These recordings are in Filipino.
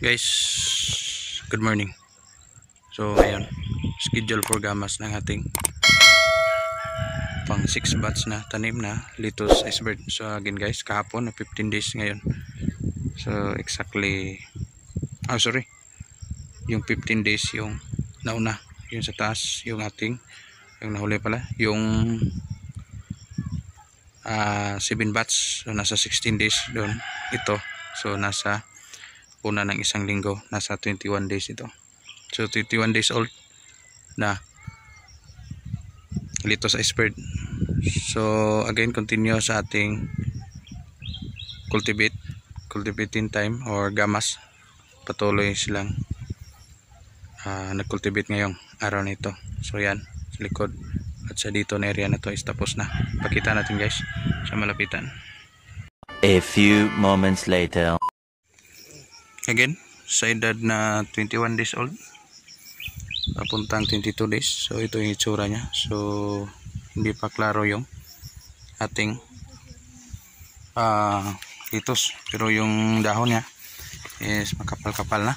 Guys, good morning. So ngayon, schedule for gamas ng ating pang 6 bats na tanim na litos iceberg. So again guys, kahapon na 15 days ngayon. So exactly, ah sorry, yung 15 days yung nauna, yung sa taas, yung ating, yung nahuli pala, yung ah 7 bats, so nasa 16 days doon, ito, so nasa una ng isang linggo nasa 21 days ito. So 21 days old na. Litos iceberg so again continue sa ating cultivate cultivating time or gamas. Patuloy silang uh, nag-cultivate ngayong araw na ito. So yan sa likod. At sa dito na area na to is tapos na. Pakita natin guys sa malapitan. A few moments later. Again sa edad na 21 days old. Papuntang 22 days. So ito yung itsura niya. So hindi pa klaro yung ating uh, litos pero yung dahon niya is makapal-kapal na.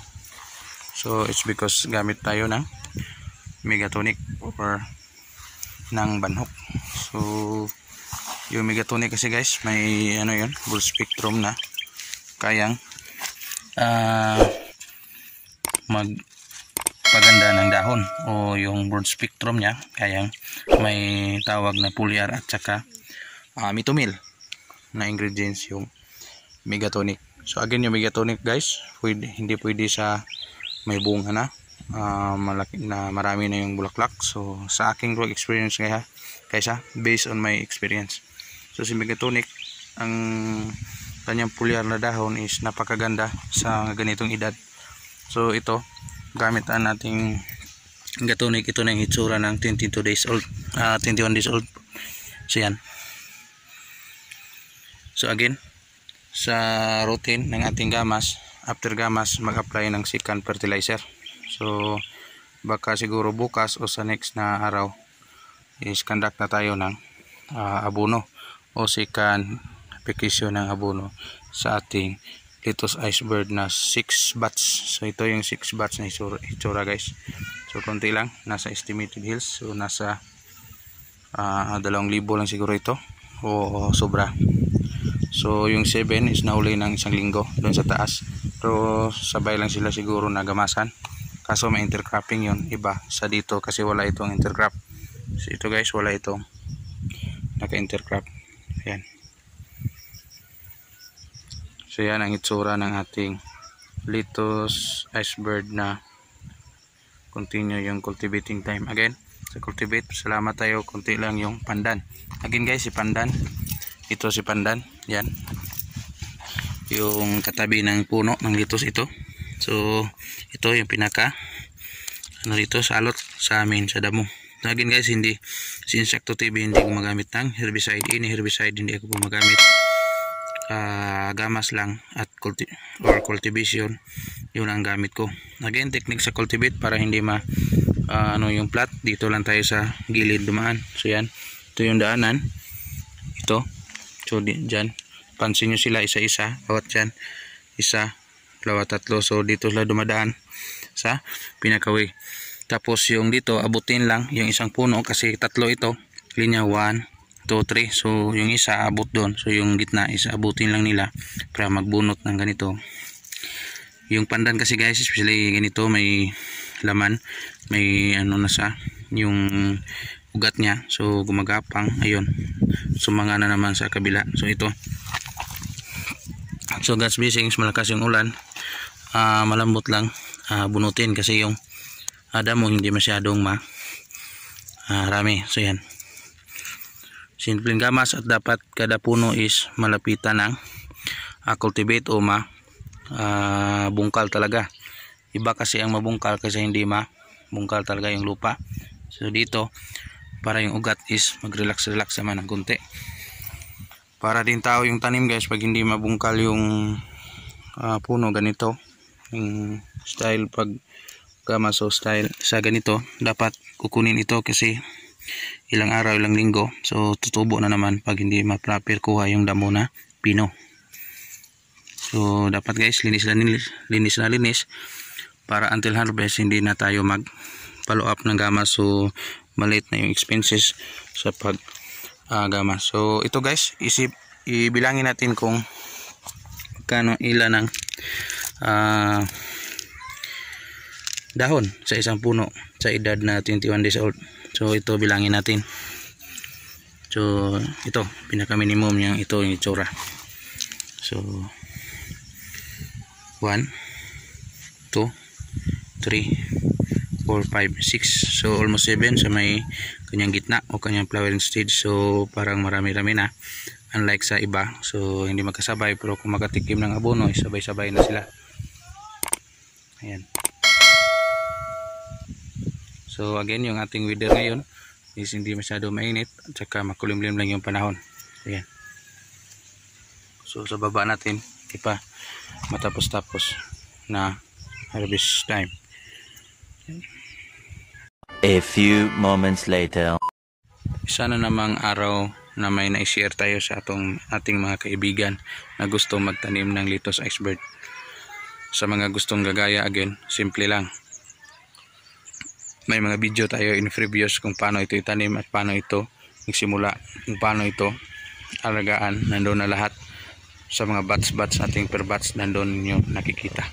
So it's because gamit tayo ng megatonic or ng banhok. So yung megatonic kasi guys may ano yun full spectrum na kayang uh, magpaganda ng dahon o yung broad spectrum niya kaya may tawag na foliar at saka uh, mitomil na ingredients yung megatonic. So again yung megatonic guys pwede, hindi pwede sa may bunga na. Uh, malaki na marami na yung bulaklak. So sa aking work experience kaya kaysa based on my experience. So si megatonic ang kanyang pulyar na dahon is napakaganda sa ganitong edad. So ito gamit ang nating gatunik. Ito na yung hitsura ng 22 days old uh, ah, 21 days old. So yan. So again sa routine ng ating gamas after gamas mag-apply ng second fertilizer. So baka siguro bukas o sa next na araw is conduct na tayo ng uh, abono o second application ng abono sa ating litos iceberg na 6 bats. So ito yung 6 bats na itsura, guys. So konti lang. Nasa estimated hills. So nasa uh, 2,000 lang siguro ito. O, o sobra. So yung 7 is nauli ng isang linggo doon sa taas. Pero sabay lang sila siguro nagamasan. Kaso may intercropping yon iba sa dito kasi wala itong intercrop. So ito guys wala itong naka intercrop ayan So yan ang itsura ng ating litos iceberg na continue yung cultivating time. Again, sa cultivate, salamat tayo. Kunti lang yung pandan. Again guys, si pandan. Ito si pandan. Yan. Yung katabi ng puno ng litos ito. So, ito yung pinaka ano dito, salot sa amin sa damo. Again guys, hindi si Insecto TV hindi gumagamit ng herbicide. Ini herbicide hindi ako gumagamit uh, gamas lang at culti or cultivation yun ang gamit ko. Again technique sa cultivate para hindi ma uh, ano yung plat. Dito lang tayo sa gilid dumaan. So yan. Ito yung daanan. Ito. So di, dyan. Pansin nyo sila isa isa bawat dyan. Isa dalawa tatlo. So dito sila dumadaan sa pinakawi tapos yung dito abutin lang yung isang puno kasi tatlo ito. Linya 1 2, 3 so yung isa abot doon. So yung gitna is abutin lang nila para magbunot ng ganito. Yung pandan kasi guys especially ganito may laman. May ano na sa yung ugat niya. So gumagapang. Ayun. Sumanga na naman sa kabila. So ito. So God's blessings malakas yung ulan. Uh, malambot lang uh, bunutin kasi yung ada mo hindi masyadong ma uh, rami. So yan simpleng gamas at dapat kada puno is malapitan ng uh, cultivate o ma uh, bungkal talaga. Iba kasi ang mabungkal kasi hindi ma bungkal talaga yung lupa. So dito para yung ugat is mag relax relax naman ng kunti para din tao yung tanim guys pag hindi mabungkal yung uh, puno ganito yung style pag gamas o style sa ganito dapat kukunin ito kasi ilang araw, ilang linggo. So tutubo na naman pag hindi ma-proper kuha yung damo na pino. So dapat guys linis na linis, linis na linis para until harvest hindi na tayo mag follow up ng gamas so maliit na yung expenses sa pag ah, gamas. So ito guys isip ibilangin natin kung magkano ilan ng ah, dahon sa isang puno sa edad na 21 days old. So ito bilangin natin. So ito pinaka minimum yung ito yung itsura. So 1 2 3 4 5 6 so almost 7 sa may kanyang gitna o kanyang flowering stage. So parang marami-rami na. Unlike sa iba. So hindi magkasabay. Pero kung makatikim ng abono ay sabay-sabay na sila. Ayan so again yung ating weather ngayon is hindi masyado mainit at saka makulimlim lang yung panahon ayan so sa baba natin di pa matapos-tapos na harvest time A few moments later. isa na namang araw na may na-share tayo sa atong ating mga kaibigan na gustong magtanim ng litos iceberg. Sa mga gustong gagaya again, simple lang. May mga video tayo in previous kung paano ito itanim at paano ito nagsimula, kung paano ito alagaan, nandoon na lahat sa mga bats-bats nating per bats nandoon yung nakikita.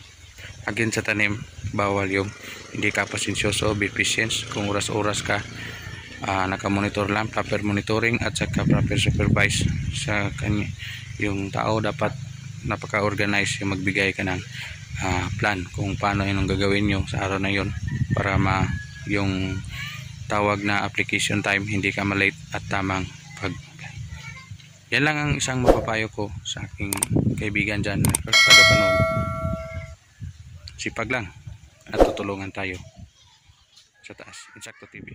Again sa tanim, bawal yung hindi ka pasensyoso, patient kung oras-oras ka ah, nakamonitor lang, proper monitoring at saka proper supervise sa kanya. Yung tao dapat napaka-organize yung magbigay ka ng ah, plan kung paano yun ang gagawin nyo sa araw na yun para ma yung tawag na application time hindi ka malate at tamang pag yan lang ang isang mapapayo ko sa aking kaibigan dyan tagapanood sipag lang at tutulungan tayo sa taas. Insakto TV.